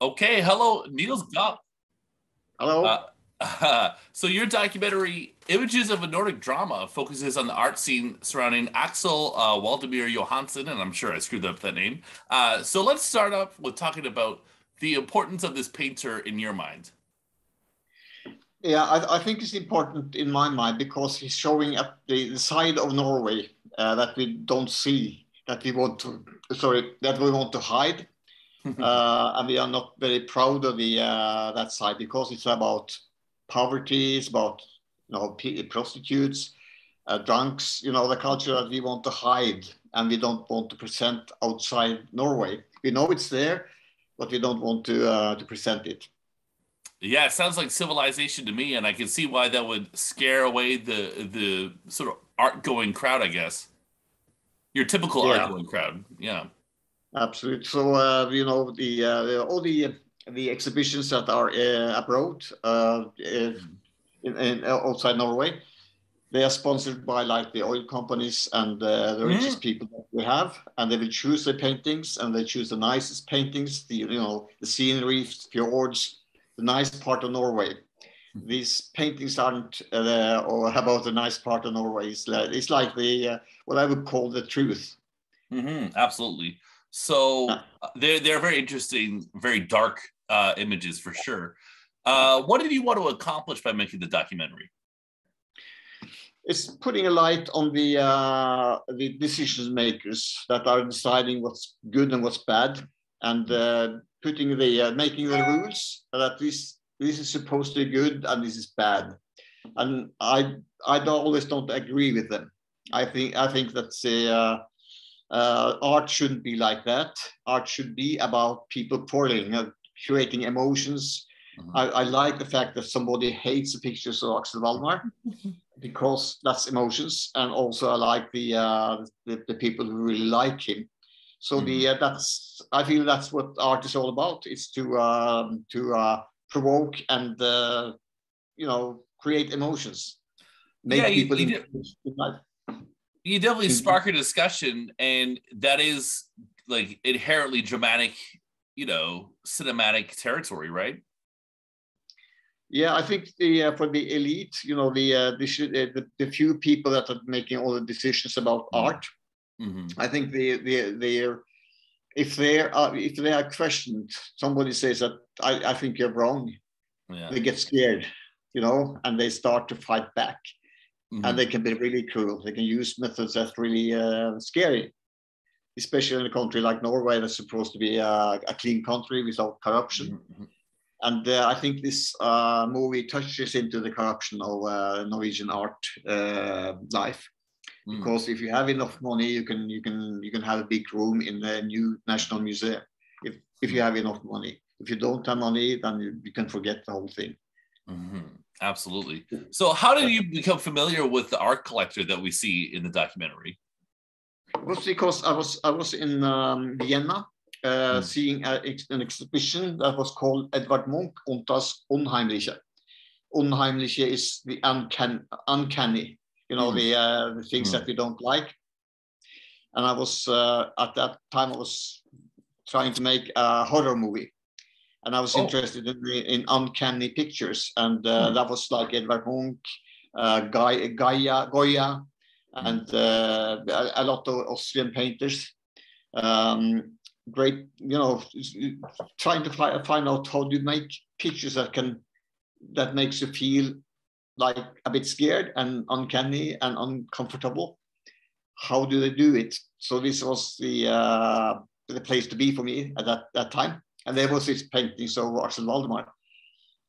Okay, hello, Nils Gaup. Hello. Uh, so your documentary images of a nordic drama focuses on the art scene surrounding axel uh, waldemar johansson and i'm sure i screwed up that name uh, so let's start off with talking about the importance of this painter in your mind yeah i, I think it's important in my mind because he's showing up the, the side of norway uh, that we don't see that we want to sorry that we want to hide uh, and we are not very proud of the uh, that side because it's about poverty, it's about you know prostitutes, uh, drunks, you know the culture that we want to hide and we don't want to present outside Norway. We know it's there, but we don't want to uh, to present it. Yeah, it sounds like civilization to me, and I can see why that would scare away the the sort of art going crowd. I guess your typical yeah. art going crowd. Yeah, absolutely. So uh, you know the uh, all the the exhibitions that are uh, abroad uh, in, in, outside Norway. They are sponsored by like the oil companies and uh, the richest mm. people that we have, and they will choose the paintings and they choose the nicest paintings, the you know the scenery, fjords, the nice part of Norway. These paintings aren't uh, or about the nice part of Norway. It's like, it's like the uh, what I would call the truth. Mm-hmm, absolutely. So uh, they're they're very interesting, very dark uh, images for sure. Uh, what did you want to accomplish by making the documentary? It's putting a light on the uh, the decision makers that are deciding what's good and what's bad, and uh, putting the uh, making the rules that this this is supposed to be good and this is bad. And I I don't, always don't agree with them. I think I think that uh, uh, art shouldn't be like that. Art should be about people pouring, uh, creating emotions. Mm-hmm. I, I, like the fact that somebody hates the pictures of Axel Waldemar because that's emotions, and also I like the uh, the, the, people who really like him. So mm-hmm. the uh, that's I feel that's what art is all about. It's to um, to uh, provoke and uh, you know create emotions, make yeah, people you, you, you definitely spark a discussion, and that is like inherently dramatic you know cinematic territory, right? Yeah, I think the uh, for the elite, you know, the, uh, the, uh, the the few people that are making all the decisions about mm-hmm. art, mm-hmm. I think they they they are if they are if they are questioned, somebody says that I, I think you're wrong, yeah. they get scared, you know, and they start to fight back, mm-hmm. and they can be really cruel. They can use methods that's really uh, scary especially in a country like Norway that's supposed to be a, a clean country without corruption. Mm-hmm. And uh, I think this uh, movie touches into the corruption of uh, Norwegian art uh, life. Mm. Because if you have enough money, you can you can you can have a big room in the new national museum. If if you have enough money, if you don't have money, then you, you can forget the whole thing. Mm-hmm. Absolutely. So, how did you become familiar with the art collector that we see in the documentary? It was because I was I was in um, Vienna uh, mm. seeing a, an exhibition that was called Edvard Munch und das Unheimliche. Unheimliche is the uncan uncanny, you know, mm. the, uh, the things mm. that we don't like. And I was uh, at that time I was trying to make a horror movie, and I was oh. interested in, in uncanny pictures, and uh, hmm. that was like Edvard Munch, uh, Gaia, Gaia, Goya, and uh, a, lot of Austrian painters. Um, great, you know, trying to fi- find out how you make pictures that can that makes you feel like a bit scared and uncanny and uncomfortable. How do they do it? So this was the uh, the place to be for me at that, that time. And there was this painting of Axel Waldemar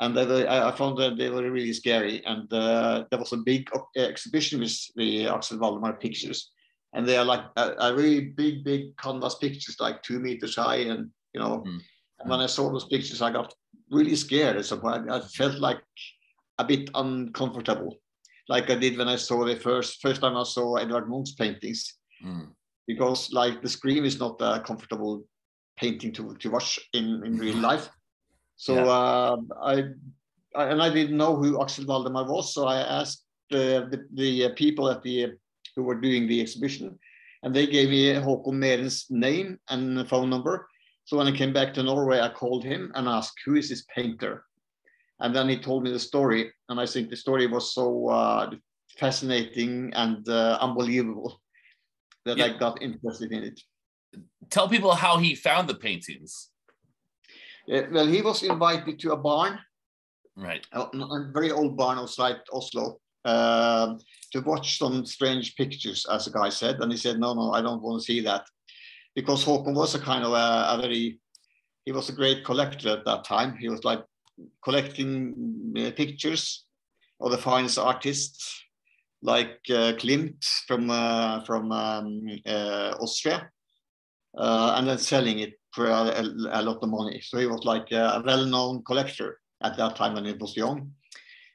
and they were, I found that they were really scary. And uh, there was a big uh, exhibition with the Axel Waldemar pictures, and they are like a, a, really big, big canvas pictures, like two meters high, and you know. Mm. And when I saw those pictures, I got really scared. So I, I felt like a bit uncomfortable, like I did when I saw the first first time I saw Edvard Munch's paintings, mm. because like the screen is not a comfortable painting to, to watch in, in real life. So yeah. uh, I, I, and I didn't know who Axel Waldemar was, so I asked the, the, the people at the who were doing the exhibition, and they gave me Håkon Mehren's name and phone number, So when I came back to Norway, I called him and asked, "Who is this painter?" And then he told me the story, and I think the story was so uh, fascinating and uh, unbelievable that Yeah. I got interested in it. Tell people how he found the paintings. Uh, well, he was invited to a barn, Right. a, a very old barn outside Oslo, um, to watch some strange pictures, as the guy said. And he said, "No, no, I don't want to see that," because Håkon was a kind of a, a very, he was a great collector at that time. He was like collecting uh, pictures of the finest artists, like uh, Klimt from uh, from um, uh, Austria, uh, and then selling it for a, a- lot of money. So he was like a, well-known collector at that time when he was young.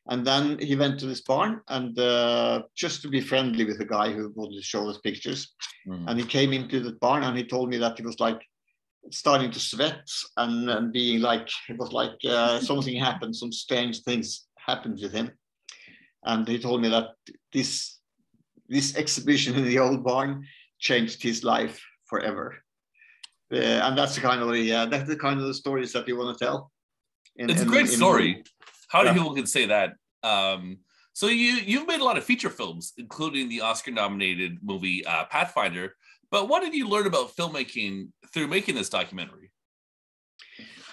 And then he went to this barn and uh, just to be friendly with the guy who wanted to show us pictures. Mm. And he came into the barn and he told me that he was like starting to sweat and, and being like, it was like uh, something happened, some strange things happened with him. And he told me that this, this exhibition in the old barn changed his life forever. Uh, and that's the kind of the, uh, that's the kind of the stories that you want to tell. in- It's a great in- story. How Yeah. people can say that? Um, so you you've made a lot of feature films, including the Oscar-nominated movie uh, Pathfinder. But what did you learn about filmmaking through making this documentary?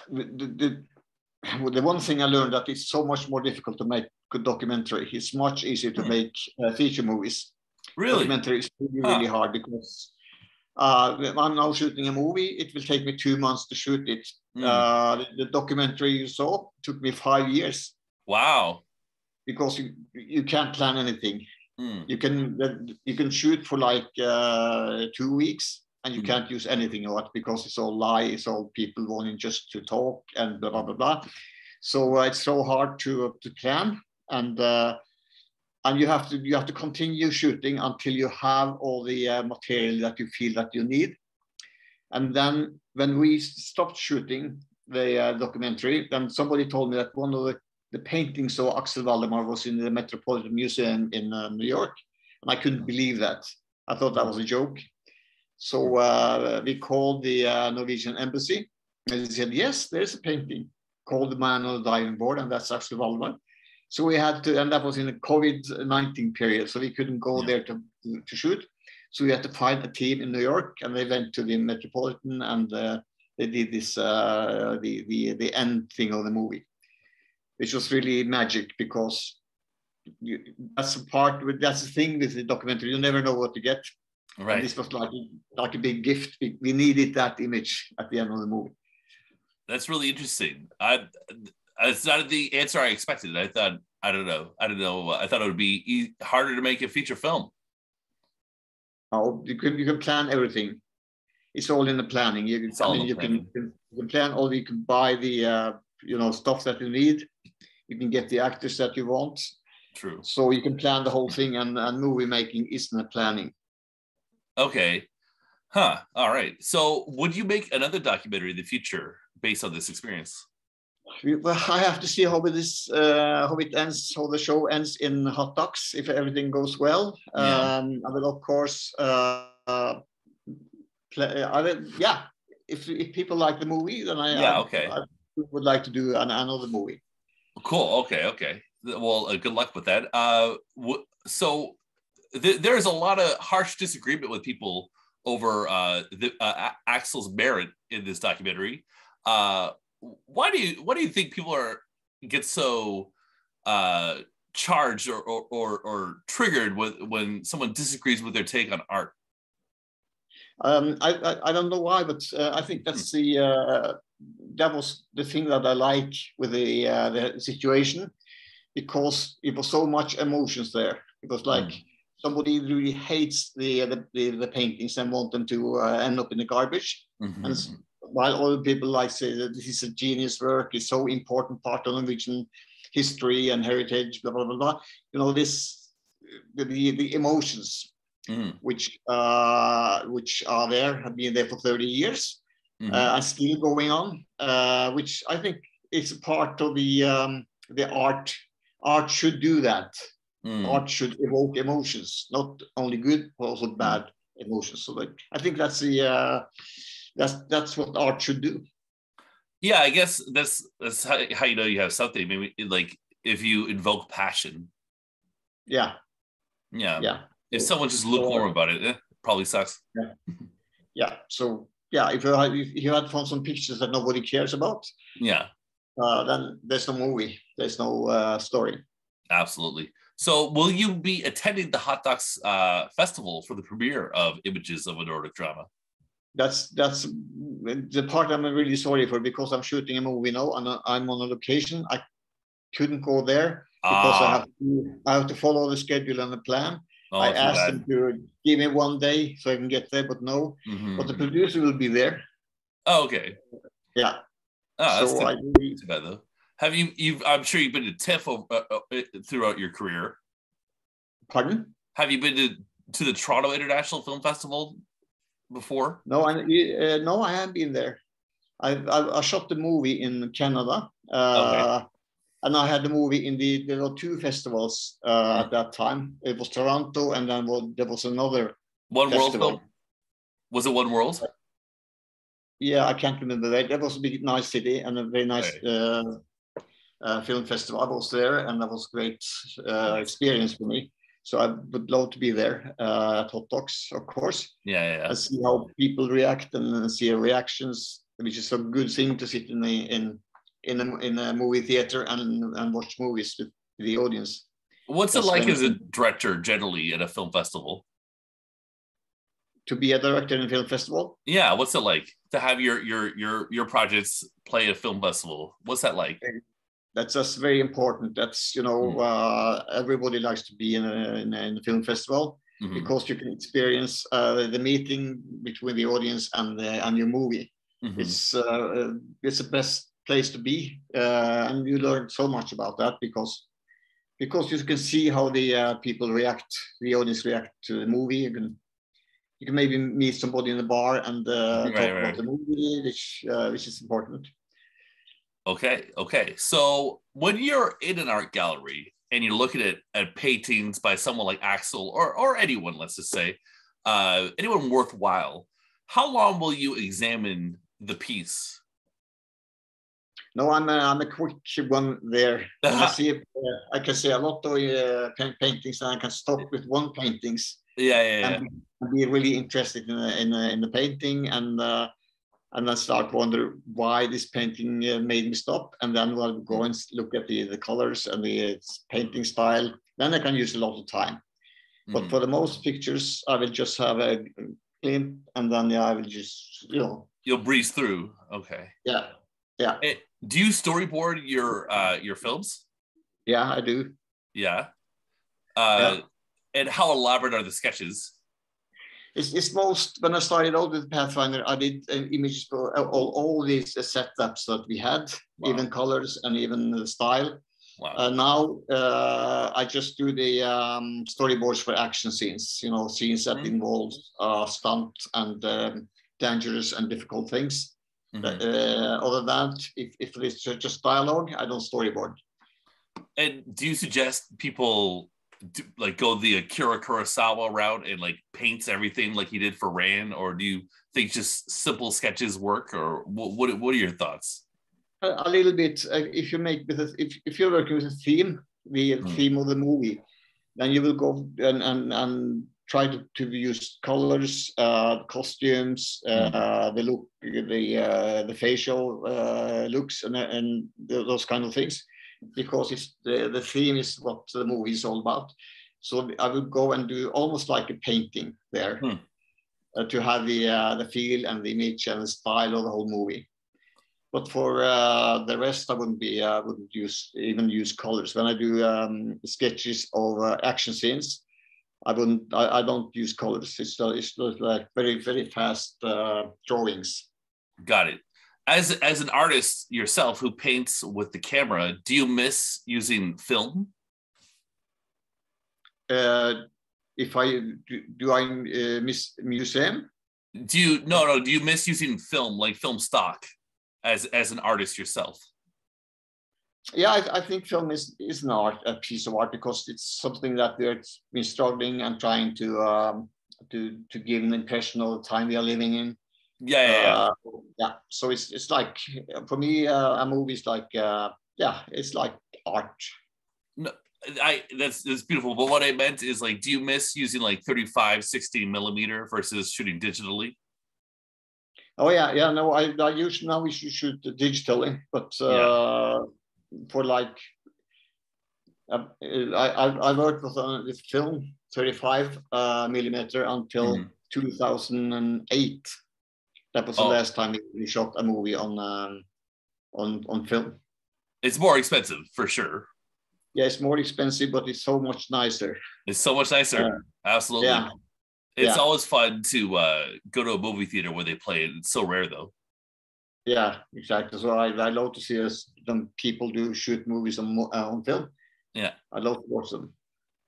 the, the, the one thing I learned that it's so much more difficult to make good documentary. It's much easier to Hmm. make uh, feature movies. Really? Documentary is really, Huh. really hard because uh, I'm now shooting a movie. It will take me two months to shoot it. Mm. Uh, the, the documentary you saw took me five years wow. because you, you can't plan anything. Mm. You can you can shoot for like uh, two weeks and you Mm. can't use anything of it because it's all lie, it's all people wanting just to talk and blah blah blah. blah. So uh, it's so hard to to plan and uh, and you have to you have to continue shooting until you have all the uh, material that you feel that you need. And then when we stopped shooting the uh, documentary, then somebody told me that one of the the paintings of Axel Waldemar was in the Metropolitan Museum in uh, New York. And I couldn't believe that. I thought that was a joke. So uh, we called the uh, Norwegian embassy and they said, yes, there's a painting called The Man on the Diving Board, and that's Axel Waldemar. So we had to, and that was in the COVID-19 period, so we couldn't go Yeah. there to, to shoot. So we had to find a team in New York, and they went to the Metropolitan, and uh, they did this uh, the the the end thing of the movie which was really magic because you, that's the part with that's the thing with the documentary you never know what to get and Right. this was like like a big gift we, we needed that image at the end of the movie That's really interesting. I it's not the answer I expected. I thought I don't know. I don't know. I thought it would be e- harder to make a feature film. oh you can you can plan everything it's all in the planning you, It's I mean, you can, planning. you can you can plan all you can buy the uh, you know stuff that you need you can get the actors that you want True. so you can plan the whole thing and, and movie making isn't a planning Okay. Huh. All right. So would you make another documentary in the future based on this experience? We- Well, I have to see how it is, uh, how it ends, how the show ends in Hot Docs, if everything goes well. Yeah. Um, I will, of course, uh, uh, play, I will, yeah, if, if people like the movie, then I, Yeah, I- okay. I would like to do an, another movie. Cool. Okay. Okay. Well, uh, good luck with that. Uh, so th- there's a lot of harsh disagreement with people over uh, the, uh, Axel's merit in this documentary. Why do you why do you think people are get so uh, charged or, or or or triggered with when someone disagrees with their take on art? Um, I, I, I don't know why, but uh, I think that's the uh, that was the thing that I like with the uh, the situation because it was so much emotions there. It was like Mm. somebody really hates the, the the the paintings and want them to uh, end up in the garbage, Mhm. and while other people like say that this is a genius work, it's so important part of Norwegian history and heritage, blah blah blah blah. You know this the the, emotions Mm, which uh, which are there, have been there for 30 years mhm. uh, and still going on, uh, which I think is part of the um, the art. Art should do that. Mm. Art should evoke emotions, not only good but also bad emotions. So like, I think that's the uh, that's that's what art should do. Yeah, I guess that's that's how, how you know you have something. Maybe like if you invoke passion. Yeah. Yeah. Yeah. If someone just lukewarm about it, eh, probably sucks. Yeah. Yeah. So yeah, if you had, if you had found some pictures that nobody cares about, Yeah, uh, then there's no movie, there's no uh, story. absolutely. So, will you be attending the Hot Docs uh, Festival for the premiere of Images of a Nordic Drama? That's that's the part I'm really sorry for because I'm shooting a movie now and I'm on a location. I couldn't go there because I Ah, have to, I have to follow the schedule and the plan. oh, I asked bad. them to give me one day so I can get there, but no. Mhm. But the producer will be there. Oh, okay. Yeah. Oh, that's so too, I too bad though. Have you? You've? I'm sure you've been to TIFF uh, uh, throughout your career. pardon? Have you been to to the Toronto International Film Festival before? No, I uh, no, I haven't been there. I, I I shot the movie in Canada, uh, and I had the movie in the there were two festivals uh, at that time. It was Toronto, and then wa- there was another. One World Film. Was it One World? Yeah, I can't remember that. That was a big, nice city and a very nice uh, uh, film festival. I was there, and that was a great uh, experience for me. So I would love to be there uh, at Hot Docs, of course. Yeah, yeah, yeah. and see how people react and see reactions, which is a good thing to sit in a, in in a, in a movie theater and, and watch movies with the audience. What's it like as a director generally at a film festival? To be a director in a film festival, Yeah, what's it like to have your your your your projects play at a film festival? What's that like? That's just very important. That's you know Mm. uh, everybody likes to be in a, in a, in a film festival Mhm. because you can experience uh, the meeting between the audience and the, and your movie. Mhm. It's uh, it's the best place to be, uh, and you learn so much about that because because you can see how the uh, people react, the audience react to the movie. You can you can maybe meet somebody in the bar and uh, Right, talk right. about the movie, which uh, which is important. Okay, okay. So when you're in an art gallery and you're looking at, at paintings by someone like Axel or or anyone, let's just say, uh, anyone worthwhile, how long will you examine the piece? No, I'm a, I'm a quick one there. I see uh, I can see a lot of uh, paintings, and I can stop with one paintings. Yeah, yeah, yeah. and be- be really interested in the, in the, in the painting and uh, and then start wonder why this painting uh, made me stop and then we'll go and look at the, the colors and the uh, painting style then i can use a lot of time but Mhm. for the most pictures i will just have a glimpse and then yeah, i will just you know You'll breeze through. Okay. yeah yeah Eh, do you storyboard your uh your films? yeah i do Yeah. Uh and how elaborate are the sketches? It's, it's most when i started out with pathfinder i did uh, images for all, all these uh, setups that we had Wow. even colors and even the style Wow. Uh, now uh, I just do the um, storyboards for action scenes. You know, scenes that Mhm. involve uh, stunt and um, dangerous and difficult things. Mhm. Uh, other than that, if, if it's just dialogue, I don't storyboard. And do you suggest people do, like go the Akira Kurosawa route and like paints everything like he did for Ran, or do you think just simple sketches work, or what? What, what are your thoughts? A, a little bit. Uh, if you make with a, if if you're working with a theme, the Mm. theme of the movie, then you will go and and, and try to, to use colors, uh, costumes, uh, the look, the uh, the facial uh, looks, and and those kind of things, because it's the the theme is what the movie is all about. So I would go and do almost like a painting there. Hmm. Uh, to have the uh, the feel and the image and the style of the whole movie but for uh, the rest, I wouldn't be. I wouldn't use even use colors. When I do um, sketches of uh, action scenes, I wouldn't. I, I don't use colors. It's uh, it's just like very very fast uh, drawings. Got it. As as an artist yourself who paints with the camera, do you miss using film? Uh, if I do, do I uh, miss museum? Do you no no? Do you miss using film like film stock as as an artist yourself? Yeah, I, I think film is is an art, a piece of art, because it's something that we've been struggling and trying to um, to to give an impression of the time we are living in. Yeah, yeah, yeah. Uh, yeah. So it's it's like for me, uh, a movie is like uh, yeah, it's like art. No, I that's that's beautiful. But what I meant is like, do you miss using like 35, 16 millimeter versus shooting digitally? Oh yeah, yeah. No, I, I usually now we should shoot digitally, but uh, for like uh, I I, I worked with uh, this film 35 uh, millimeter until Mhm. 2008. That was the Oh. last time we shot a movie on um, on on film. It's more expensive for sure. Yeah, it's more expensive, but it's so much nicer. It's so much nicer. Yeah. Absolutely. Yeah. It's Yeah. always fun to uh, go to a movie theater where they play it. It's so rare though. Yeah, exactly. So I, I love to see us them people do shoot movies on uh, on film. Yeah. I love to watch them.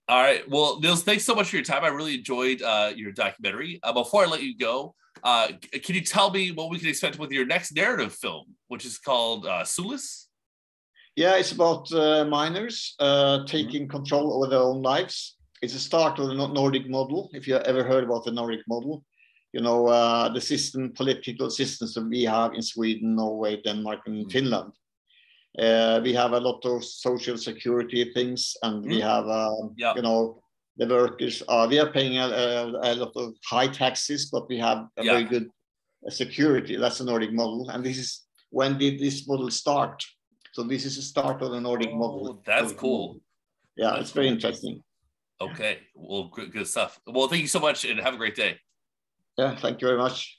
All right. Well, Nils, thanks so much for your time. I really enjoyed uh, your documentary. Uh, before I let you go, uh, can you tell me what we can expect with your next narrative film, which is called uh, Sulis? Yeah, it's about uh, miners Mm-hmm. uh, taking control over their own lives. It's a start of the Nordic model. If you ever heard about the Nordic model, you know uh, the system, political systems that we have in Sweden, Norway, Denmark, and Mm. Finland. Uh, we have a lot of social security things, and we Mm. have, um, Yeah. you know, the workers are we are paying a, a, a lot of high taxes, but we have a Yeah. very good uh, security. That's the Nordic model, and this is when did this model start? So this is the start of the Nordic model. Oh, that's cool. Yeah, That's it's very cool. interesting. Okay. Well, good, good stuff. Well, thank you so much and have a great day. Yeah, thank you very much.